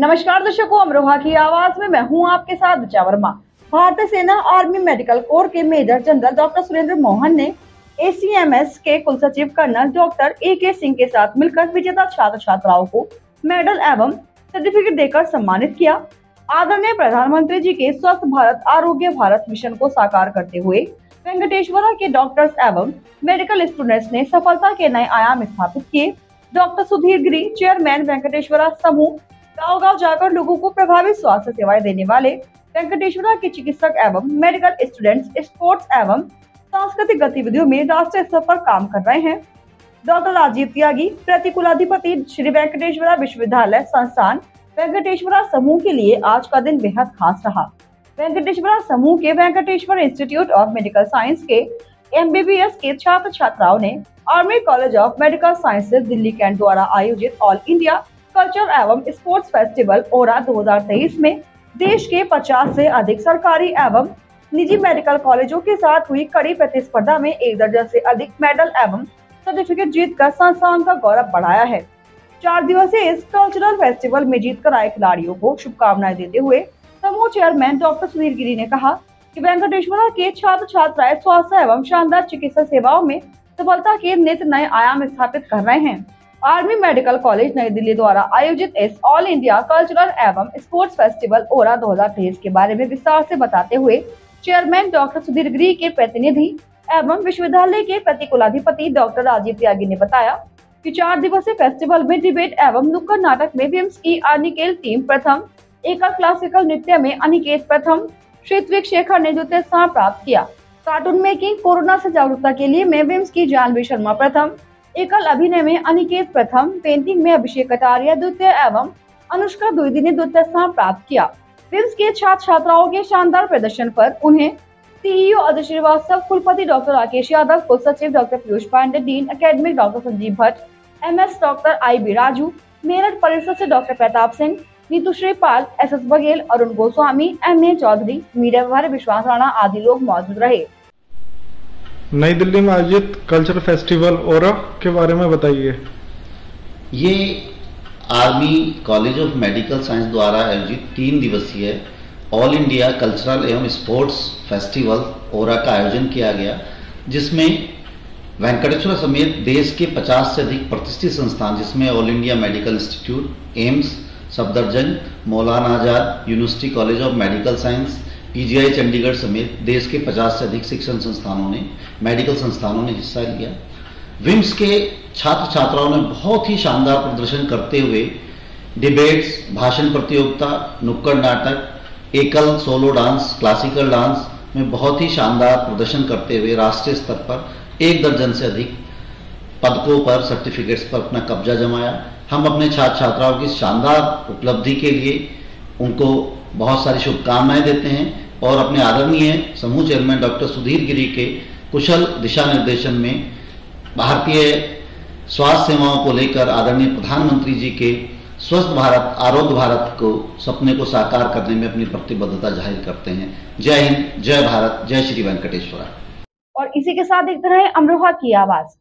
नमस्कार दर्शकों अमरोहा की आवाज़ में, मैं हूँ आपके साथ विचा वर्मा। भारतीय सेना आर्मी मेडिकल कोर के major general doctor Surendra Mohan ने एसीएमएस के कुल सचिव कर्नल डॉक्टर ए के सिंह के साथ मिलकर विजेता छात्र छात्राओं को मेडल एवं सर्टिफिकेट देकर सम्मानित किया। आदरणीय प्रधानमंत्री जी के स्वस्थ भारत, आरोग्य भारत मिशन को साकार करते हुए वेंकटेश्वरा के डॉक्टर्स एवं मेडिकल स्टूडेंट्स ने सफलता के नए आयाम स्थापित किए। डॉक्टर सुधीर गिरी, चेयरमैन वेंकटेश्वरा समूह गाँव गाँव जाकर लोगों को प्रभावी स्वास्थ्य सेवाएँ देने वाले वेंकटेश्वरा के चिकित्सक एवं मेडिकल स्टूडेंट्स, स्पोर्ट्स एवं सांस्कृतिक गतिविधियों में राष्ट्रीय स्तर पर काम कर रहे हैं। डॉक्टर राजीव त्यागी, प्रतिकुलाधिपति श्री वेंकटेश्वरा विश्वविद्यालय संस्थान, वेंकटेश्वरा समूह के लिए आज का दिन बेहद खास रहा। वेंकटेश्वरा समूह के Venkateshwar institute of medical science के एमबीबीएस के छात्र छात्राओं ने army college of medical sciences Delhi cantt द्वारा आयोजित ऑल इंडिया कल्चर एवं स्पोर्ट्स फेस्टिवल ओरा 2023 में देश के 50 से अधिक सरकारी एवं निजी मेडिकल कॉलेजों के साथ हुई कड़ी प्रतिस्पर्धा में एक दर्जन से अधिक मेडल एवं सर्टिफिकेट जीत कर संस्थान का गौरव बढ़ाया है। चार दिवसीय इस कल्चरल फेस्टिवल में जीत कर आए खिलाड़ियों को शुभकामनाएँ देते हुए समूह चेयरमैन डॉक्टर सुधीर गिरी ने कहा कि वेंकटेश्वरा के छात्र छात्राएँ स्वास्थ्य एवं शानदार चिकित्सा सेवाओं में सफलता के नित नए आयाम स्थापित कर रहे हैं। आर्मी मेडिकल कॉलेज नई दिल्ली द्वारा आयोजित इस ऑल इंडिया कल्चरल एवं स्पोर्ट्स फेस्टिवल ओरा 2023 के बारे में विस्तार से बताते हुए चेयरमैन डॉक्टर सुधीर गिरी के प्रतिनिधि एवं विश्वविद्यालय के प्रतिकुलाधिपति डॉक्टर राजीव त्यागी ने बताया कि चार दिवसीय फेस्टिवल में डिबेट एवं नुक्कड़ नाटक में विम्स की अर्निकेल टीम प्रथम एकल क्लासिकल नृत्य में अनिकेत प्रथम श्रीत्विक शेखर ने द्वितीय स्थान प्राप्त किया। कार्टून मेकिंग, कोरोना से जागरूकता के लिए में विम्स की जानवी शर्मा प्रथम। एकल अभिनय में अनिकेत प्रथम पेंटिंग में अभिषेक कटारिया द्वितीय एवं अनुष्का द्विवेदी ने द्वितीय स्थान प्राप्त किया। फ़िल्म के छात्र छात्राओं के शानदार प्रदर्शन पर उन्हें सीईओ अजय श्रीवास्तव कुलपति डॉक्टर राकेश यादव कुल सचिव doctor Piyush Pandey dean academic doctor Sanjeev Bhatt M S doctor I B Raju Meerut परिषद से doctor Pratap Singh Neetu Shripal S S Baghel Arun Goswami M A Chaudhary media Vishwas Rana आदि लोग मौजूद रहे। नई दिल्ली में आयोजित culture festival और के बारे में बताइए। ये army college of medical science द्वारा आयोजित तीन दिवसीय ऑल इंडिया कल्चरल एवं स्पोर्ट्स फेस्टिवल ओरा का आयोजन किया गया, जिसमें वेंकटेश्वर समेत देश के 50 से अधिक प्रतिष्ठित संस्थान, जिसमें all India medical institute, AIIMS, Safdarjung, Maulana Azad university college of medical science PGI Chandigarh समेत देश के 50 से अधिक शिक्षण संस्थानों ने, मेडिकल संस्थानों ने हिस्सा लिया। विम्स के छात्र छात्राओं ने बहुत ही शानदार प्रदर्शन करते हुए डिबेट्स, भाषण प्रतियोगिता, नुक्कड़ नाटक, एकल सोलो डांस, क्लासिकल डांस में बहुत ही शानदार प्रदर्शन करते हुए राष्ट्रीय स्तर पर एक दर्जन से अधिक पदकों पर, सर्टिफिकेट्स पर अपना कब्जा जमाया। हम अपने छात्र छात्राओं की शानदार उपलब्धि के लिए उनको बहुत सारी शुभकामनाएँ देते हैं और अपने आदरणीय समूह चेयरमैन डॉक्टर सुधीर गिरी के कुशल दिशा निर्देशन में भारतीय स्वास्थ्य सेवाओं को लेकर आदरणीय प्रधानमंत्री जी के स्वस्थ भारत, आरोग्य भारत को सपने को साकार करने में अपनी प्रतिबद्धता ज़ाहिर करते हैं। जय हिंद, जय भारत, जय श्री वेंकटेश्वरा। और इसी के साथ एक तरह अमरोहा की आवाज़।